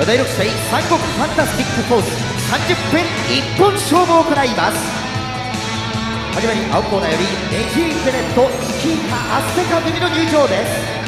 話題6歳三国ファンタスティックフォース30分一本勝負を行います。始まり青コーナーよりネキー・ベネットスキータアステカ組の入場です。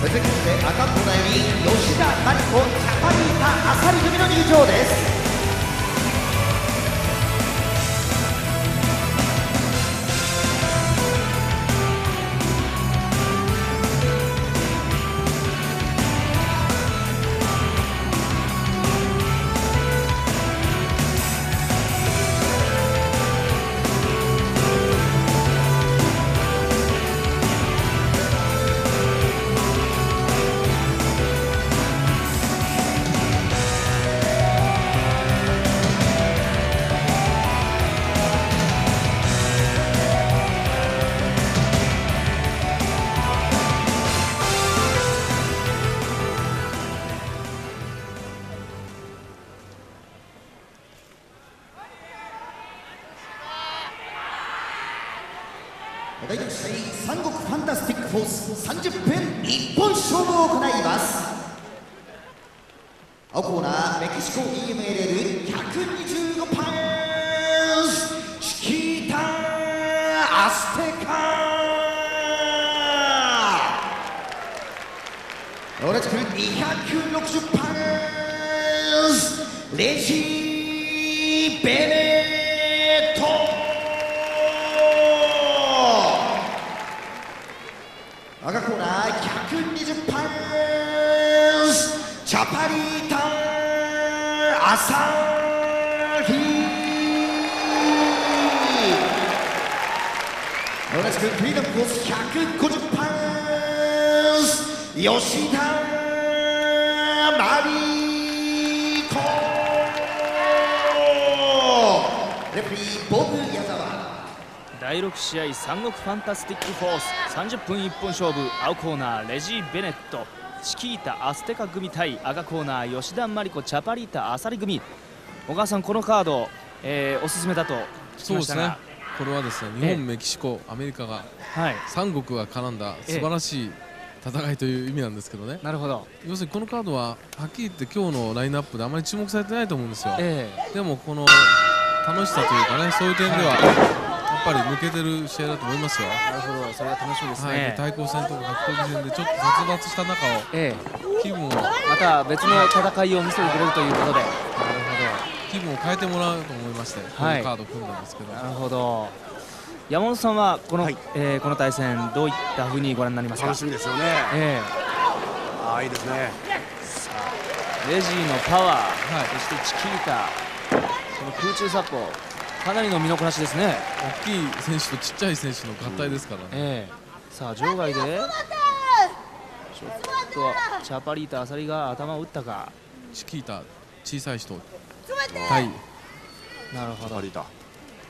続きまして赤コーナーより吉田真理子チャパリータあさり組の入場です。第6試合三国ファンタスティックフォース30分一本勝負を行います。青コーナーメキシコ EMLL125 pounds チキータアステカ同じく260 pounds レジー・ベネアサヒ同じくフリーダムコース150パンス吉田マリコレフリーボブ矢沢。第6試合三国ファンタスティックフォース。30分一本勝負。青コーナーレジー・ベネット。チキータ・アステカ組対赤コーナー吉田真理子チャパリータ・アサリ組。小川さんこのカード、えーおすすめだとそうですね。これはですね日え。え本、メキシコ、アメリカがはい。三国が絡んだ素晴らしい戦いという意味なんですけどね、なるほど。要するにこのカードははっきり言って今日のラインナップであまり注目されてないと思うんですよ、えでもこの楽しさというかねそういう点ではぱり抜けてる試合だと思いますよ、えなるほどそれは楽しみですはい、ね、対抗戦とか格闘技戦でちょっと殺伐した中をええ。気分をまた別の戦いを見せてくれるということで。なる気分を変えてもらうと思いまして、こはい。のカードを組んだんですけど、ほどなるほど。山本さんはこの,、はい。えーこの対戦どういったふうにご覧になりますか？楽しみですよね。えああいいですね。えレジーのパワー、はい。そしてチキータこの空中殺法かなりの身のこなしですね、大きい選手とちっちゃい選手の合体ですからね、ええ。さあ場外で。ちょっとチャパリータアサリが頭を打ったか。チキータ小さい人。対なるほど。パリータ。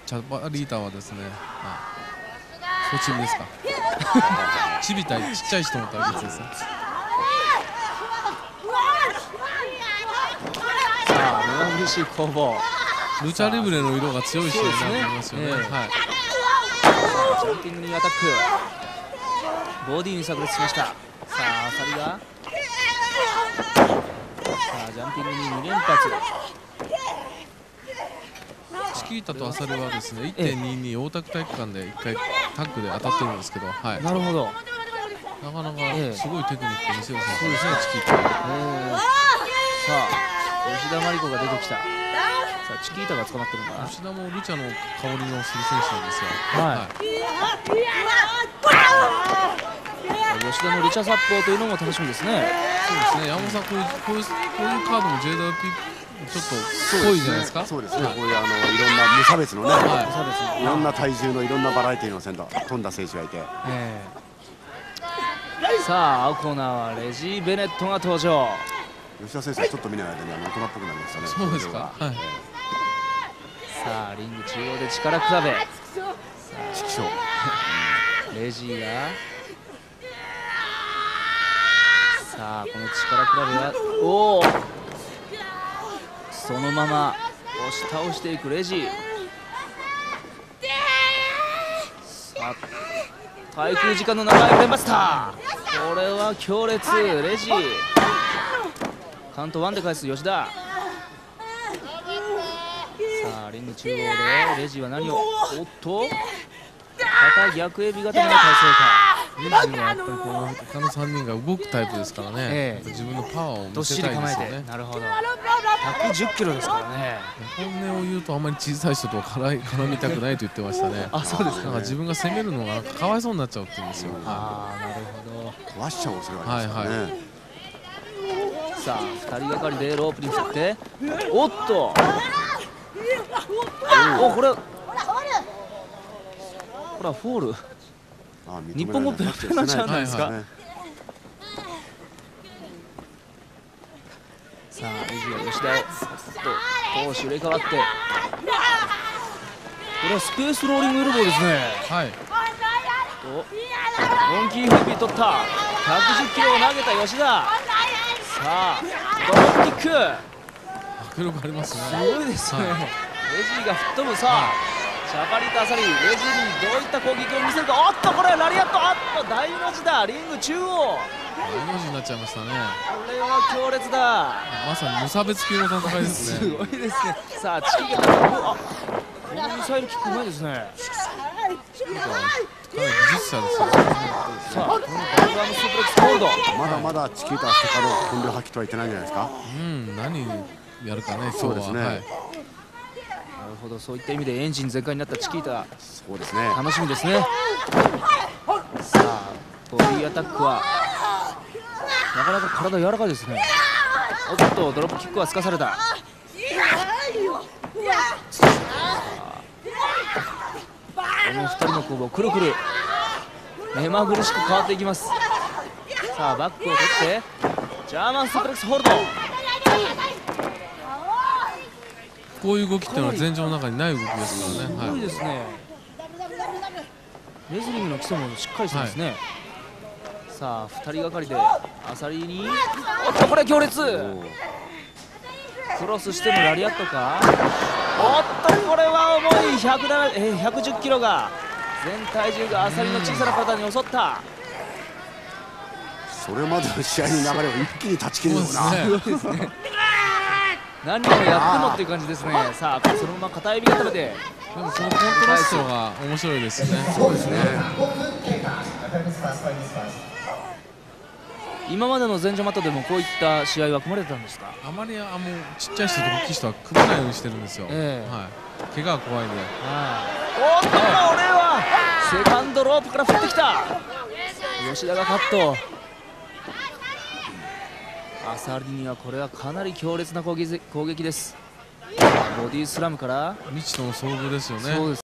チャパリータはですね、あ、そっちですか。チビ対ちっちゃい人の対決ですね。さあ目まぐるしい攻防ルチャリブレの色が強い試合になりますよね。ね。はい。ジャンピングにアタック。ボディに炸裂しました。さあアサリが。さあジャンピングに2連発。チキータとアサリはですね、ええ1.22大田区体育館で一回タッグで当たってるんですけど、はい。なるほど。なかなかええ。すごいテクニック見せる選手そうですね。チキータえーさあ吉田麻里子が出てきたさあチキータが捕まってるのかな。吉田もルチャの香りのする選手なんですよ。はい。吉田のルチャ殺法というのも楽しみですね。そうですね。山本さんこういうこういうこういうカードも JWP ちょっと濃いじゃないですか。そうですね。こういうあのいろんな無差別のね、はい。いろんな体重のいろんなバラエティの選手飛んだ選手がいて、ええ。さあ青コーナーはレジー・ベネットが登場吉田選手はちょっと見ない間に大人っぽくなりましたね。そうですか？はい。さあリング中央で力比べ。指揮所。レジーが。さあこの力比べはおお。そのまま押し倒していくレジー。さあ滞空時間の長いブレンバスターこれは強烈。レジーカウント1で返す吉田。さあリング中央でレジーは何を？おっと。また逆エビ型の体勢かレジはやっぱりこの他の3人が動くタイプですからね、ええ。自分のパワーを見せいでしたり構えて。すよねなるほど。110キロですからね。本音を言うとあまり小さい人とは絡い 絡みたくないと言ってましたね。あそうですなんか自分が攻めるのがなんかかわいそうになっちゃうって言うんですよ、はああなるほ壊しちゃう恐れがありますからね。はいどさあ2人がかりでロープに振って。おっと。おこれ。これはフォール。日本語ペラペラじゃないですか？はいねさあレジは吉田へと攻守入れ替わって。これはスペースローリングエルボーですね。いはい。とモンキーフリー取った。110キロを投げた吉田。さあドロップキック。迫力ありますね。すごいですね、はい。レジーが吹っ飛ぶ。さあ、シャバリタ・アサリレジーにどういった攻撃を見せるか。おっとこれはラリアット。あっと大の字だ。リング中央。大の字になっちゃいましたね。これは強烈だ。まさに無差別級の戦いですすねごいですね。さあチキがあこのミサイルキックうまいですねかなり技術者ですよ。さあこのバルガームスープレックスホールドまだまだチキータセカの本領発揮とは言ってないんじゃないです。か。うん何やるかねそうですね。はいなるほどそういった意味でエンジン全開になったチキータ。そうですね。楽しみですね。さあボディアタックはなかなか体柔らかいですね。おっとドロップキックはすかされたこの2人の攻防くるくる。目まぐるしく変わっていきます。さあバックを取ってジャーマンスープレックスホールド。こういう動きっていうのは前場の中にない動きですからね。すごいはいですね、レスリングの基礎もしっかりしてますね、さあ2人がかりでアサリにおっとこれは強烈。クロスしてのラリアットかおっとこれは重い。107えー110キロが。全体重がアサリの小さな体に襲った。それまでの試合の流れを一気に断ち切るような。何をやってもっていう感じですね。さあそのまま片指固めて。でもこのコントラストが面白いですね。そうですね。今までの前場マットでもこういった試合は組まれてたんですか？あまりあもうちっちゃい人と大きい人は組まないようにしてるんですよ、ええ。はい、怪我が怖いんで。はい。おっとこれはセカンドロープから振ってきた。吉田がカット。アサリにはこれはかなり強烈な攻撃攻撃です。ボディスラムから。未知との遭遇ですよね。そうです